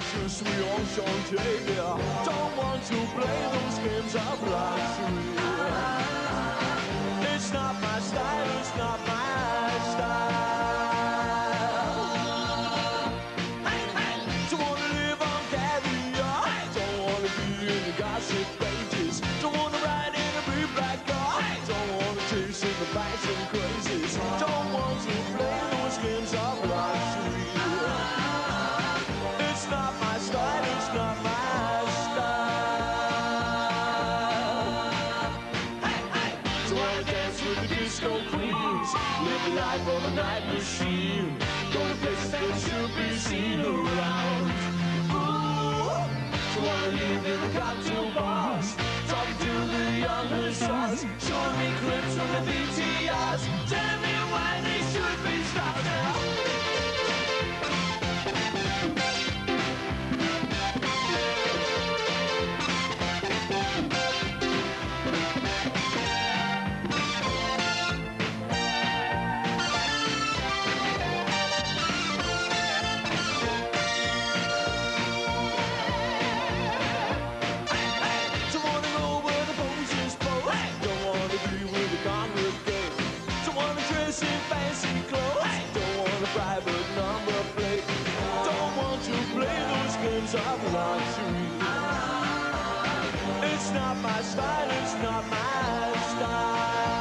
actions we all shall take. Yeah. Don't want to play those games of luxury. disco queens. Live life on a night machine. Go to places my style, it's not my style.